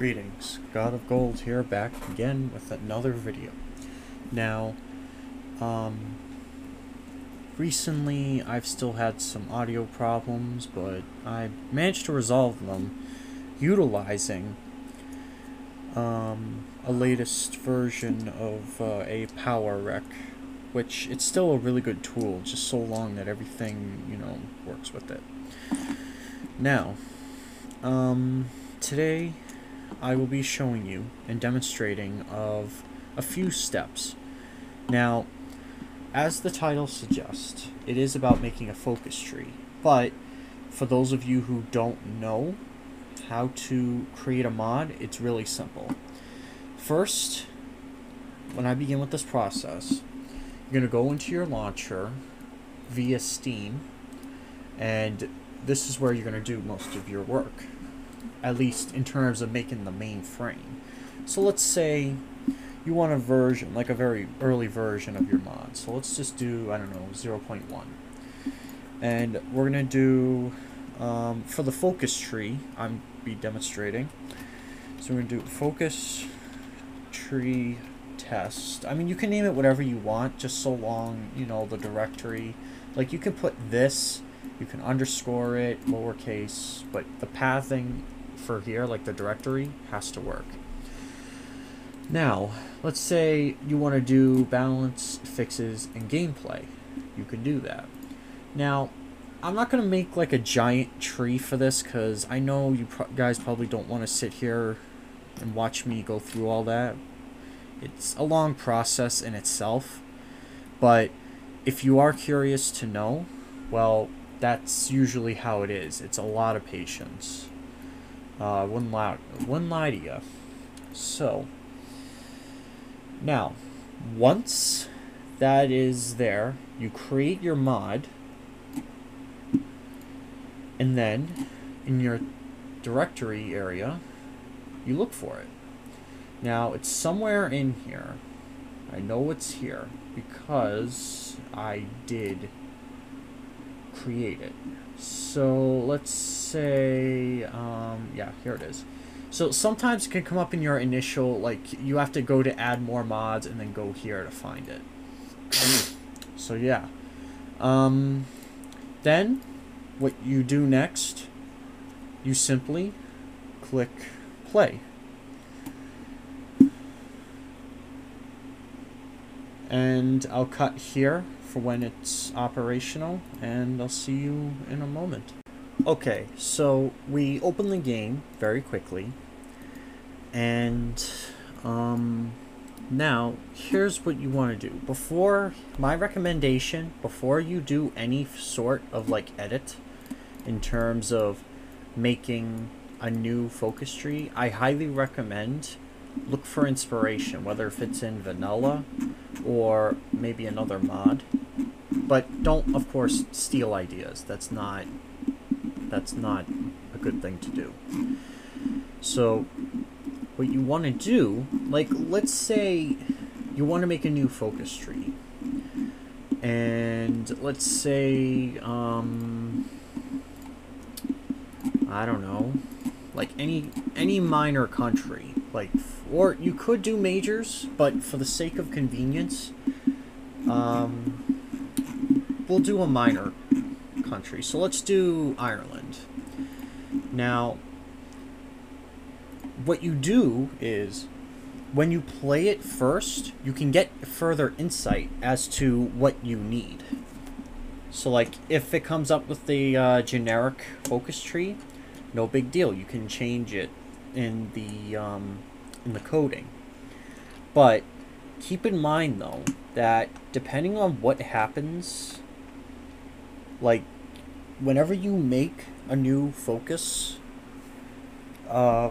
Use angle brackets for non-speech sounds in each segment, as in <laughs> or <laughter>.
Greetings, God of Gold here, back again with another video. Now, um, recently I've still had some audio problems, but I managed to resolve them utilizing um, a latest version of uh, a power rec, which it's still a really good tool, just so long that everything, you know, works with it. Now, um, today I will be showing you and demonstrating of a few steps. Now, as the title suggests, it is about making a focus tree, but for those of you who don't know how to create a mod, it's really simple. First, when I begin with this process, you're going to go into your launcher via Steam, and this is where you're going to do most of your work at least in terms of making the main frame. So let's say you want a version, like a very early version of your mod. So let's just do, I don't know, 0.1. And we're going to do, um, for the focus tree, I'm be demonstrating. So we're going to do focus tree test. I mean, you can name it whatever you want, just so long, you know, the directory. Like, you can put this, you can underscore it, lowercase, but the pathing for here, like the directory, has to work. Now, let's say you want to do balance, fixes, and gameplay. You can do that. Now, I'm not going to make like a giant tree for this because I know you pro guys probably don't want to sit here and watch me go through all that. It's a long process in itself, but if you are curious to know, well, that's usually how it is. It's a lot of patience. Uh, wouldn't lie, wouldn't lie to you. So, now, once that is there, you create your mod, and then in your directory area, you look for it. Now, it's somewhere in here. I know it's here because I did create it. So let's say, um, yeah, here it is. So sometimes it can come up in your initial, like, you have to go to add more mods and then go here to find it. <coughs> so yeah. Um, then, what you do next, you simply click play. And I'll cut here for when it's operational, and I'll see you in a moment. Okay, so we open the game very quickly, and um, now here's what you want to do. Before, my recommendation, before you do any sort of like edit in terms of making a new focus tree, I highly recommend look for inspiration, whether if it's in vanilla or maybe another mod. But don't, of course, steal ideas. That's not that's not a good thing to do. So, what you want to do, like, let's say you want to make a new focus tree. And let's say, um, I don't know, like any any minor country, like, or you could do majors, but for the sake of convenience, um, we'll do a minor country. So let's do Ireland. Now, what you do is when you play it first, you can get further insight as to what you need. So, like, if it comes up with the uh, generic focus tree, no big deal. You can change it in the um, in the coding. But keep in mind though that depending on what happens like whenever you make a new focus uh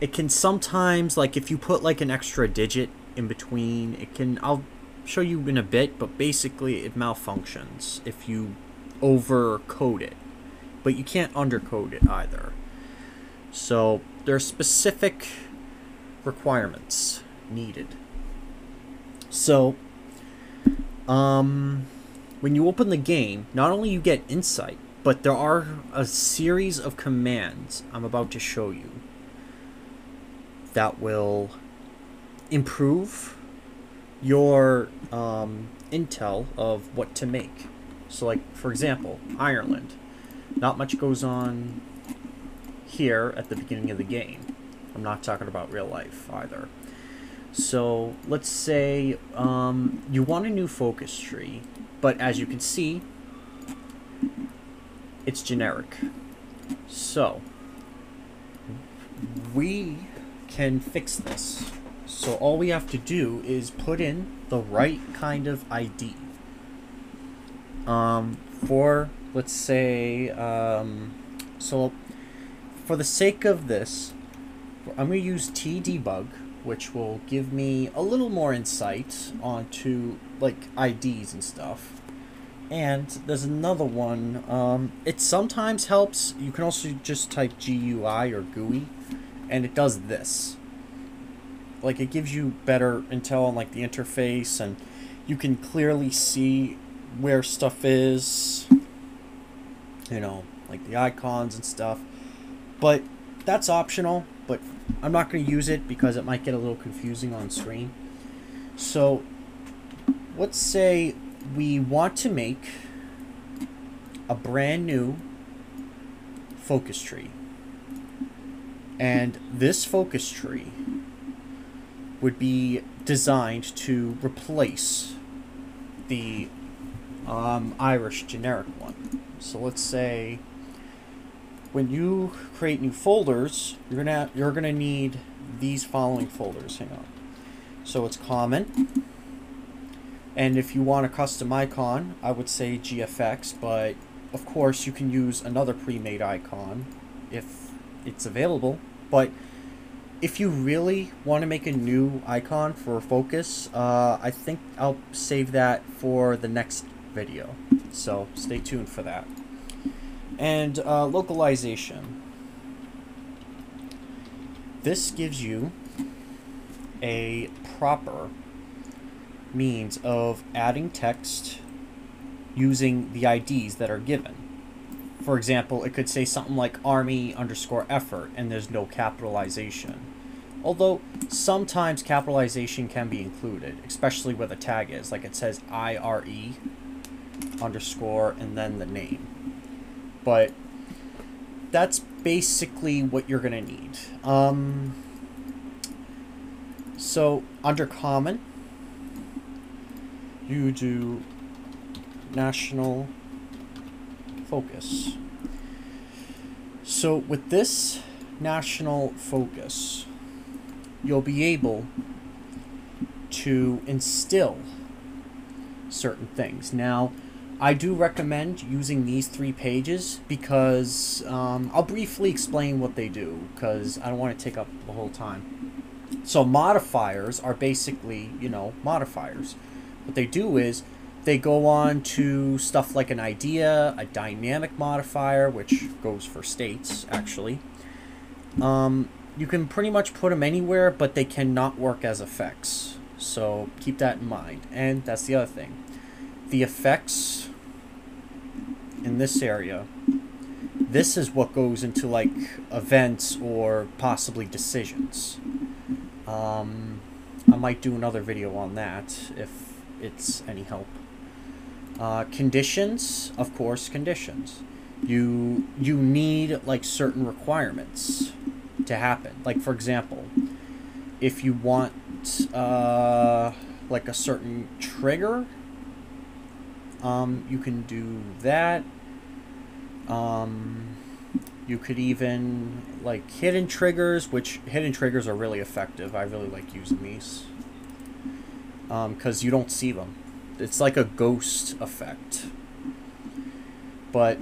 it can sometimes like if you put like an extra digit in between it can I'll show you in a bit but basically it malfunctions if you overcode it but you can't undercode it either so there are specific requirements needed so um when you open the game, not only you get insight, but there are a series of commands I'm about to show you. that will improve your um, intel of what to make. So, like, for example, Ireland. Not much goes on here at the beginning of the game. I'm not talking about real life either. So, let's say um, you want a new focus tree, but as you can see, it's generic. So, we can fix this. So all we have to do is put in the right kind of ID. Um, for, let's say, um, so for the sake of this, I'm going to use tdebug, which will give me a little more insight onto, like, IDs and stuff. And there's another one. Um, it sometimes helps. You can also just type GUI or GUI, and it does this. Like it gives you better intel on like the interface, and you can clearly see where stuff is. You know, like the icons and stuff. But that's optional. But I'm not going to use it because it might get a little confusing on screen. So let's say we want to make a brand new focus tree. And this focus tree would be designed to replace the um, Irish generic one. So let's say when you create new folders, you're gonna you're gonna need these following folders. Hang on. So it's common, and if you want a custom icon, I would say GFX, but of course you can use another pre-made icon if it's available. But if you really want to make a new icon for focus, uh, I think I'll save that for the next video. So stay tuned for that. And uh, localization. This gives you a proper means of adding text using the IDs that are given. For example, it could say something like army underscore effort and there's no capitalization. Although sometimes capitalization can be included, especially where the tag is, like it says IRE underscore and then the name. But that's basically what you're going to need. Um, so under common, you do national focus. So with this national focus, you'll be able to instill certain things. Now, I do recommend using these three pages because um, I'll briefly explain what they do because I don't want to take up the whole time. So modifiers are basically, you know, modifiers. What they do is they go on to stuff like an idea, a dynamic modifier, which goes for states, actually. Um, you can pretty much put them anywhere, but they cannot work as effects. So keep that in mind. And that's the other thing. The effects in this area, this is what goes into like events or possibly decisions. Um, I might do another video on that if it's any help. Uh, conditions, of course, conditions. You you need like certain requirements to happen. Like for example, if you want uh, like a certain trigger, um, you can do that. Um, you could even like hidden triggers, which hidden triggers are really effective. I really like using these because um, you don't see them. It's like a ghost effect. But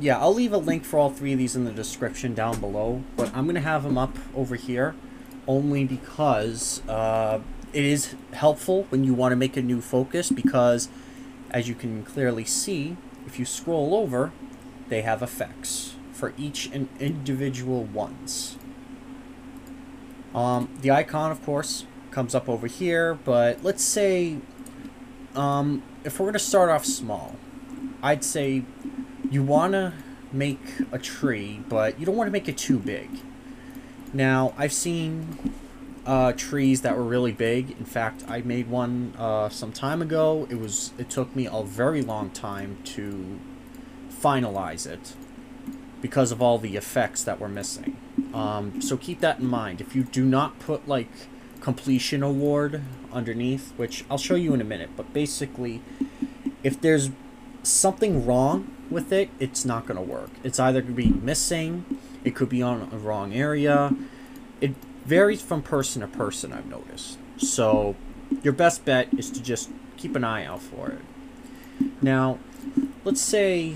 yeah, I'll leave a link for all three of these in the description down below. But I'm going to have them up over here only because uh, it is helpful when you want to make a new focus because as you can clearly see, if you scroll over, they have effects for each individual ones. Um, the icon, of course, comes up over here, but let's say um, if we're going to start off small, I'd say you want to make a tree, but you don't want to make it too big. Now, I've seen uh, trees that were really big. In fact, I made one uh, some time ago. It was it took me a very long time to finalize it because of all the effects that were missing. Um, so keep that in mind. If you do not put like completion reward underneath, which I'll show you in a minute, but basically, if there's something wrong with it, it's not going to work. It's either going to be missing, it could be on a wrong area. It varies from person to person, I've noticed. So, your best bet is to just keep an eye out for it. Now, let's say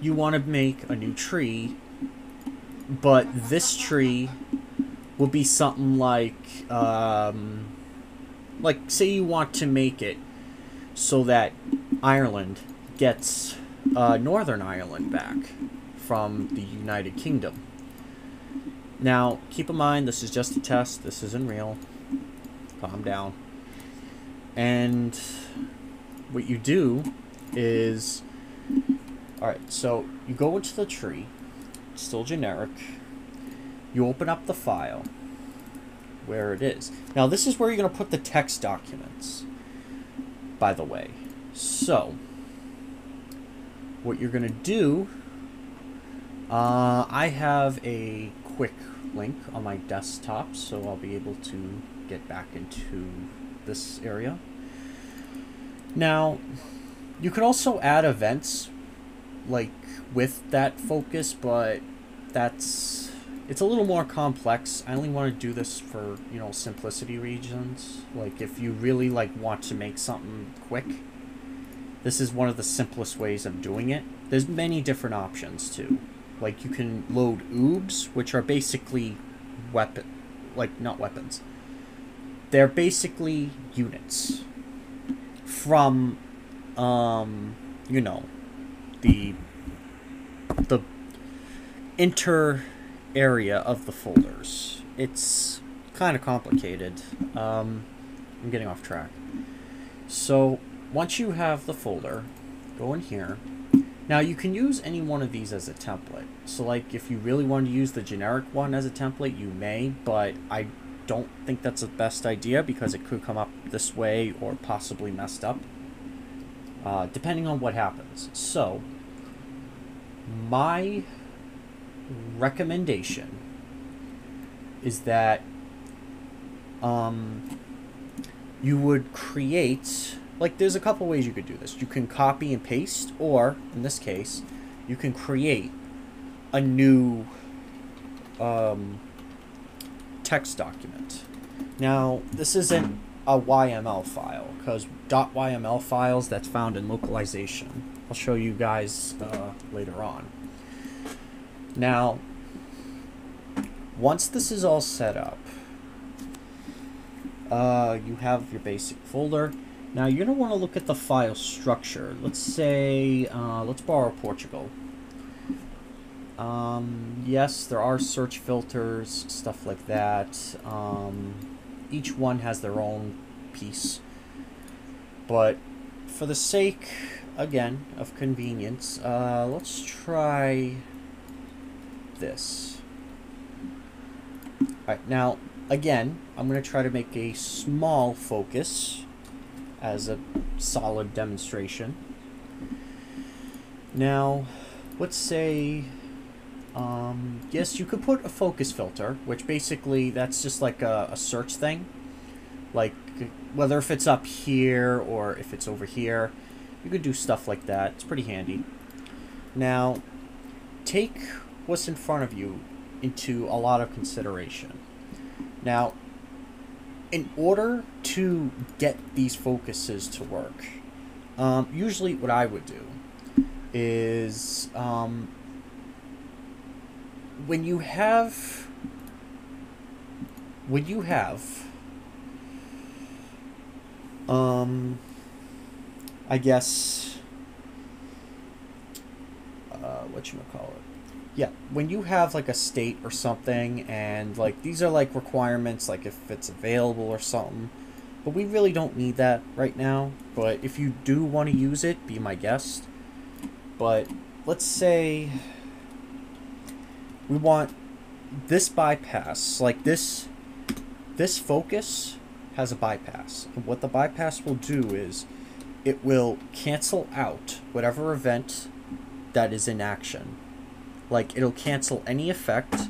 you want to make a new tree, but this tree will be something like, um, like say you want to make it so that Ireland gets uh, Northern Ireland back from the United Kingdom. Now, keep in mind, this is just a test. This isn't real. Calm down. And what you do is Alright, so you go into the tree, It's still generic. You open up the file where it is. Now, this is where you're going to put the text documents, by the way. So, what you're going to do, uh, I have a quick link on my desktop, so I'll be able to get back into this area. Now, you can also add events like with that focus, but that's it's a little more complex. I only want to do this for, you know, simplicity reasons. Like if you really like want to make something quick, this is one of the simplest ways of doing it. There's many different options too. Like you can load oobs, which are basically weapon like not weapons. They're basically units from um you know the the inter area of the folders. It's kind of complicated. Um, I'm getting off track. So once you have the folder, go in here. Now you can use any one of these as a template. So like if you really want to use the generic one as a template, you may, but I don't think that's the best idea because it could come up this way or possibly messed up uh, depending on what happens. So, my recommendation is that um, you would create like there's a couple ways you could do this you can copy and paste or in this case you can create a new um, text document now this isn't a YML file because .yml files that's found in localization. I'll show you guys uh, later on. Now, once this is all set up, uh, you have your basic folder. Now you're going to want to look at the file structure. Let's say, uh, let's borrow Portugal. Um, yes, there are search filters, stuff like that. Um, each one has their own piece. But for the sake, again, of convenience, uh, let's try this. Alright, now, again, I'm going to try to make a small focus as a solid demonstration. Now, let's say, um, yes, you could put a focus filter, which basically that's just like a, a search thing. Like whether if it's up here or if it's over here you could do stuff like that. It's pretty handy. Now take what's in front of you into a lot of consideration. Now in order to get these focuses to work um, usually what I would do is um, when you have when you have um, I guess, uh, what you call it? Yeah, when you have like a state or something, and like these are like requirements, like if it's available or something. But we really don't need that right now. But if you do want to use it, be my guest. But let's say we want this bypass, like this, this focus has a bypass. And what the bypass will do is it will cancel out whatever event that is in action. Like, it'll cancel any effect.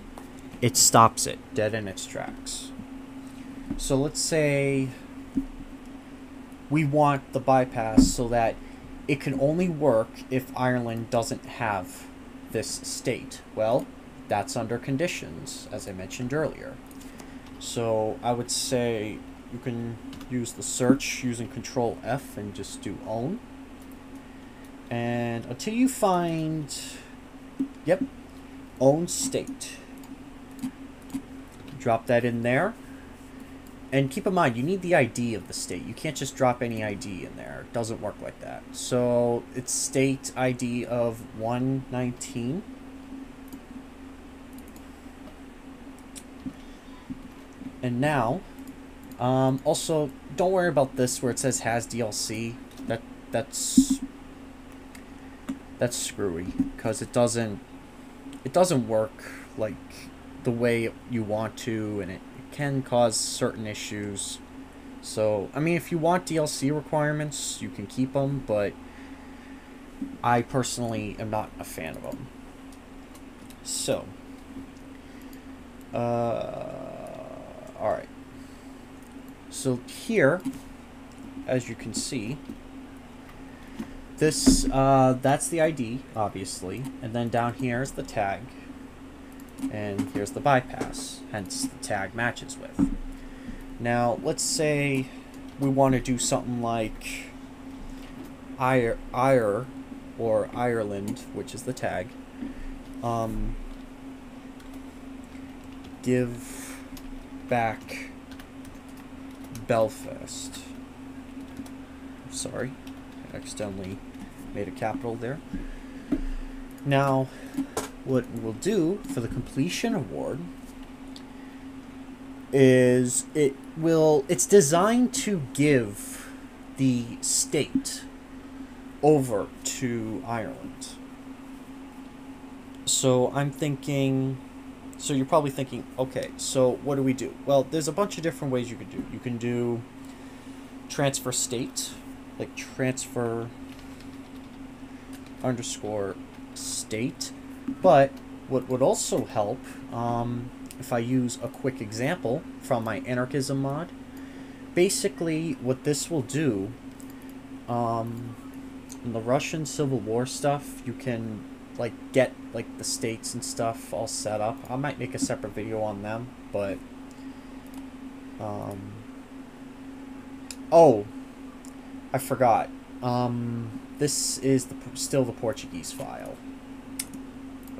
It stops it dead in its tracks. So let's say we want the bypass so that it can only work if Ireland doesn't have this state. Well, that's under conditions, as I mentioned earlier. So I would say you can use the search using Control F and just do own. And until you find, yep, own state. Drop that in there. And keep in mind, you need the ID of the state. You can't just drop any ID in there. It doesn't work like that. So it's state ID of 119. And now, um, also, don't worry about this where it says has DLC. That that's that's screwy because it doesn't it doesn't work like the way you want to, and it, it can cause certain issues. So, I mean, if you want DLC requirements, you can keep them, but I personally am not a fan of them. So, uh, Alright. So here, as you can see, this, uh, that's the ID, obviously. And then down here is the tag. And here's the bypass, hence the tag matches with. Now, let's say we want to do something like Ire, or Ireland, which is the tag. Um, give back Belfast. Sorry, I accidentally made a capital there. Now, what we'll do for the completion reward is it will it's designed to give the state over to Ireland. So I'm thinking so you're probably thinking, okay, so what do we do? Well, there's a bunch of different ways you could do. You can do transfer state, like transfer underscore state. But what would also help, um, if I use a quick example from my anarchism mod, basically what this will do, um, in the Russian Civil War stuff, you can like get like the states and stuff all set up. I might make a separate video on them, but um oh, I forgot. Um this is the still the Portuguese file.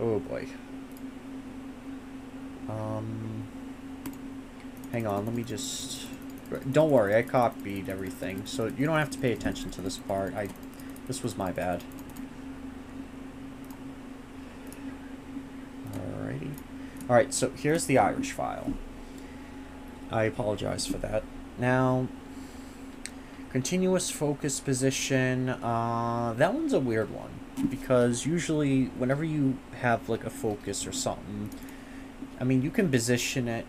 Oh boy. Um hang on, let me just don't worry, I copied everything. So you don't have to pay attention to this part. I this was my bad. Alrighty. Alright, so here's the Irish file. I apologize for that. Now, continuous focus position, uh, that one's a weird one. Because usually, whenever you have like a focus or something, I mean, you can position it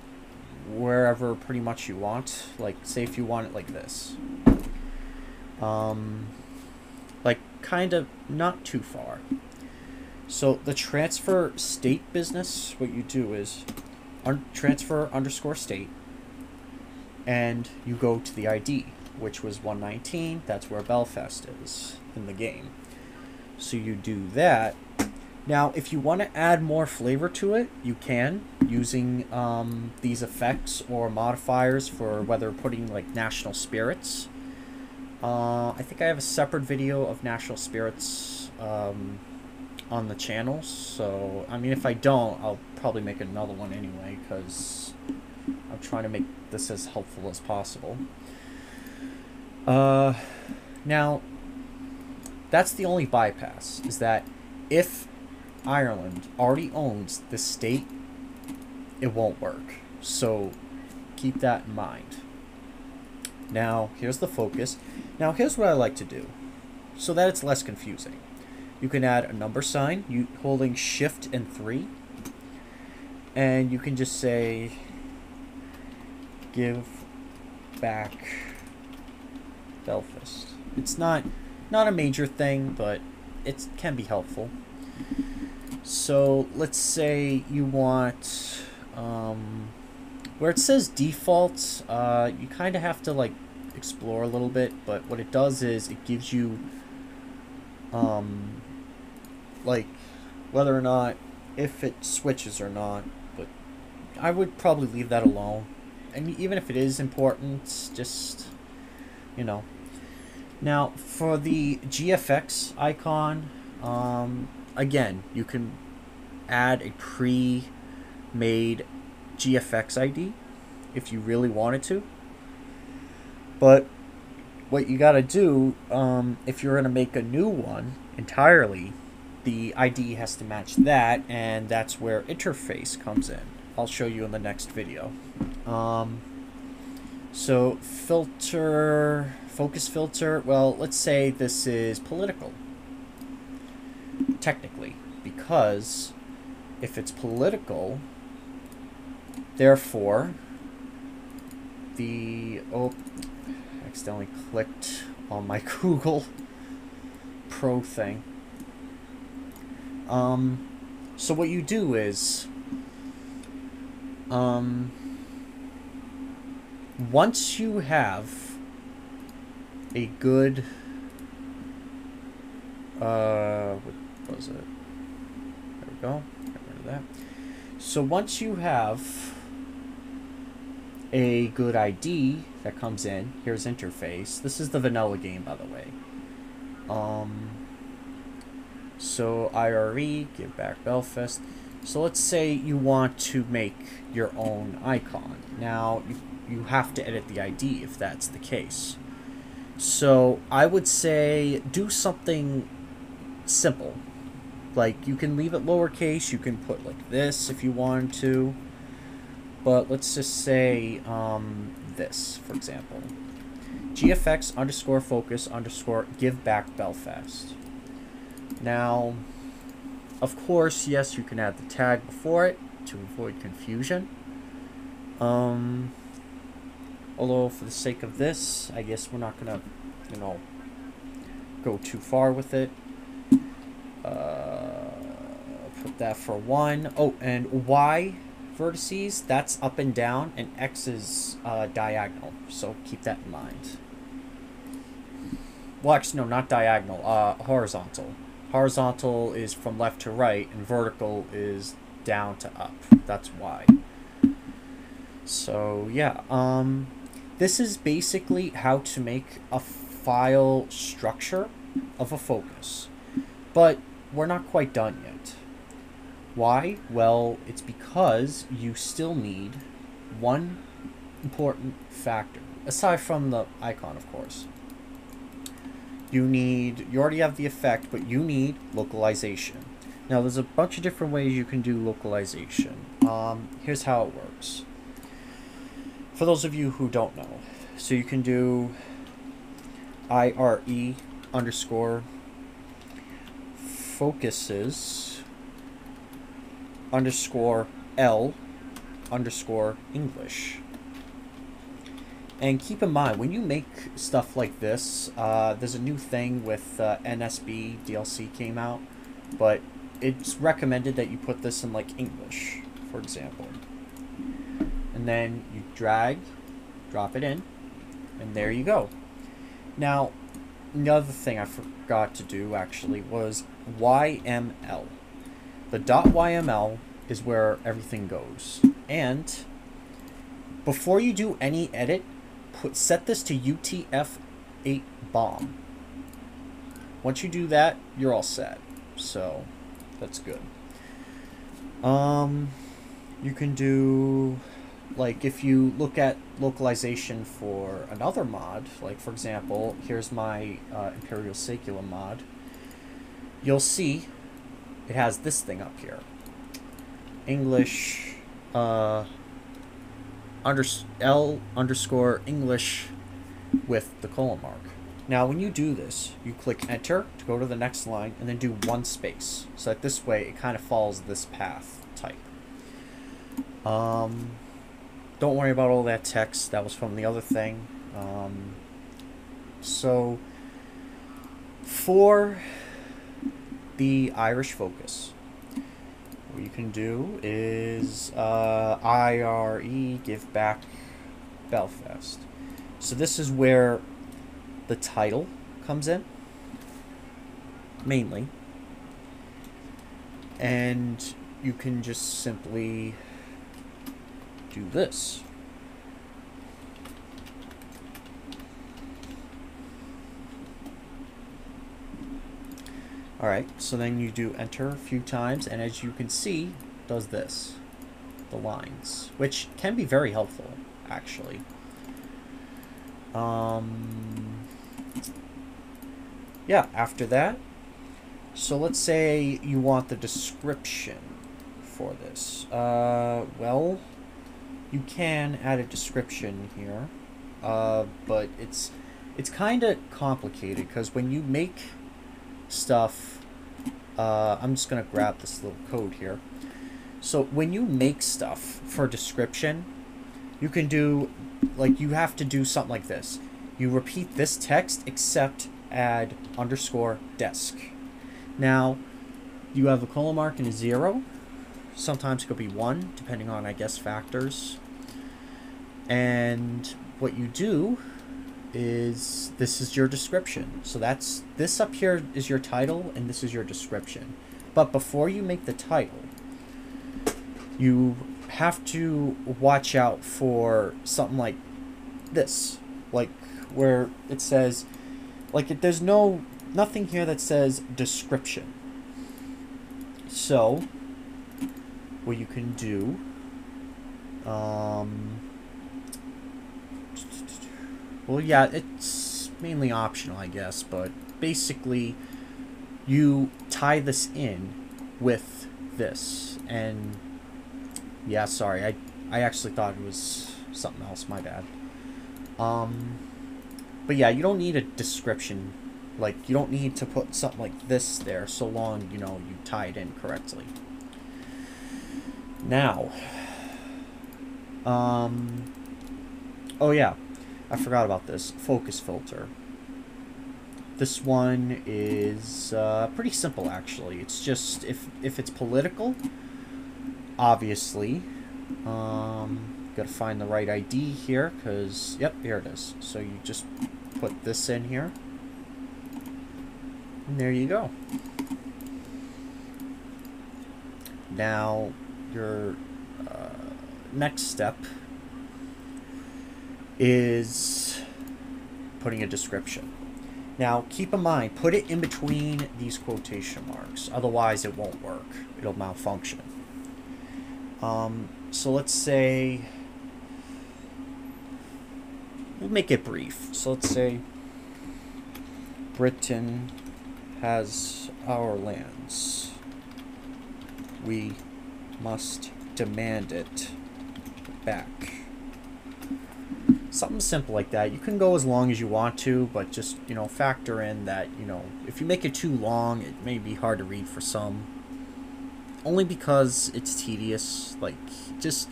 wherever pretty much you want. Like, say if you want it like this. Um, like, kind of not too far. So the transfer state business, what you do is un transfer underscore state, and you go to the ID, which was 119. That's where Belfast is in the game. So you do that. Now, if you want to add more flavor to it, you can using um, these effects or modifiers for whether putting like national spirits. Uh, I think I have a separate video of national spirits. Um, on the channel. So, I mean, if I don't, I'll probably make another one anyway, because I'm trying to make this as helpful as possible. Uh, now, that's the only bypass, is that if Ireland already owns the state, it won't work. So, keep that in mind. Now, here's the focus. Now, here's what I like to do, so that it's less confusing. You can add a number sign you holding shift and 3. and you can just say give back Belfast. It's not not a major thing, but it can be helpful. So let's say you want um, where it says default, uh, you kind of have to like explore a little bit, but what it does is it gives you um, like whether or not if it switches or not, but I would probably leave that alone. And even if it is important, just you know. Now for the GFX icon, um, again, you can add a pre-made GFX ID if you really wanted to. But what you got to do, um, if you're going to make a new one entirely, the ID has to match that, and that's where interface comes in. I'll show you in the next video. Um, so filter, focus filter, well, let's say this is political, technically, because if it's political, therefore, the, oh, accidentally clicked on my <laughs> Google Pro thing. Um, so what you do is, um, once you have a good, uh, what was it? There we go. Get rid of that. So once you have a good ID that comes in, here's interface. This is the vanilla game, by the way. Um, so IRE, give back Belfast. So let's say you want to make your own icon. Now, you, you have to edit the ID if that's the case. So I would say do something simple. Like you can leave it lowercase, you can put like this if you wanted to. But let's just say um, this, for example. GFX underscore focus underscore give back Belfast. Now, of course, yes, you can add the tag before it to avoid confusion. Um, although, for the sake of this, I guess we're not going to, you know, go too far with it. Uh, put that for one. Oh, and Y vertices, that's up and down, and X is uh, diagonal, so keep that in mind. Well, actually, no, not diagonal, uh, horizontal. Horizontal is from left to right, and vertical is down to up. That's why. So, yeah, um, this is basically how to make a file structure of a focus. But we're not quite done yet. Why? Well, it's because you still need one important factor, aside from the icon, of course. You need, you already have the effect, but you need localization. Now, there's a bunch of different ways you can do localization. Um, here's how it works. For those of you who don't know, so you can do IRE underscore focuses underscore L underscore English. And keep in mind, when you make stuff like this, uh, there's a new thing with uh, NSB DLC came out, but it's recommended that you put this in like English, for example. And then you drag, drop it in, and there you go. Now, another thing I forgot to do actually was YML. The dot .yml is where everything goes. And before you do any edit, put set this to UTF-8 BOM. Once you do that, you're all set. So, that's good. Um, you can do, like, if you look at localization for another mod, like, for example, here's my uh, Imperial Saculum mod, you'll see it has this thing up here. English, uh, under, L underscore English with the colon mark. Now, when you do this, you click enter to go to the next line, and then do one space. So that this way it kind of follows this path type. Um, don't worry about all that text. That was from the other thing. Um, so, for the Irish focus, what you can do is uh, IRE give back Belfast. So this is where the title comes in, mainly. And you can just simply do this. Alright, so then you do enter a few times, and as you can see, does this. The lines, which can be very helpful, actually. Um, yeah, after that, so let's say you want the description for this. Uh, well, you can add a description here, uh, but it's it's kind of complicated because when you make stuff, uh, I'm just gonna grab this little code here. So when you make stuff for description, you can do like you have to do something like this. You repeat this text except add underscore desc. Now, you have a colon mark and a zero. Sometimes it could be one, depending on, I guess, factors. And what you do is this is your description. So that's this up here is your title and this is your description. But before you make the title, you have to watch out for something like this, like where it says, like it, there's no nothing here that says description. So, what you can do, um, well, yeah, it's mainly optional, I guess, but basically, you tie this in with this, and yeah, sorry, I I actually thought it was something else. My bad. Um, but yeah, you don't need a description. Like, you don't need to put something like this there so long, you know, you tie it in correctly. Now, um, oh yeah, I forgot about this. Focus filter. This one is uh, pretty simple, actually. It's just, if, if it's political, obviously, um, gotta find the right ID here, because, yep, here it is. So you just put this in here. And there you go. Now, your uh, next step is putting a description. Now, keep in mind, put it in between these quotation marks. Otherwise, it won't work. It'll malfunction. Um, so let's say we'll make it brief. So let's say Britain has our lands. We must demand it back. Something simple like that. You can go as long as you want to, but just, you know, factor in that, you know, if you make it too long, it may be hard to read for some. Only because it's tedious. Like, just,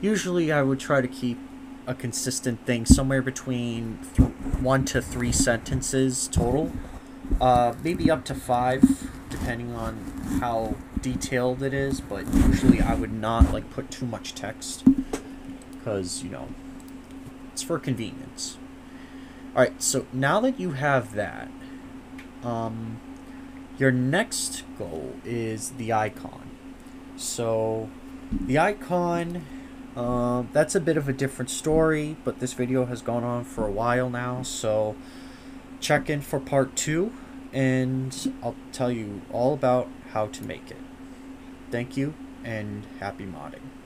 usually I would try to keep a consistent thing somewhere between one to three sentences total uh, maybe up to five depending on how detailed it is but usually i would not like put too much text because you know it's for convenience all right so now that you have that um, your next goal is the icon so the icon uh, that's a bit of a different story, but this video has gone on for a while now, so check in for part two, and I'll tell you all about how to make it. Thank you, and happy modding.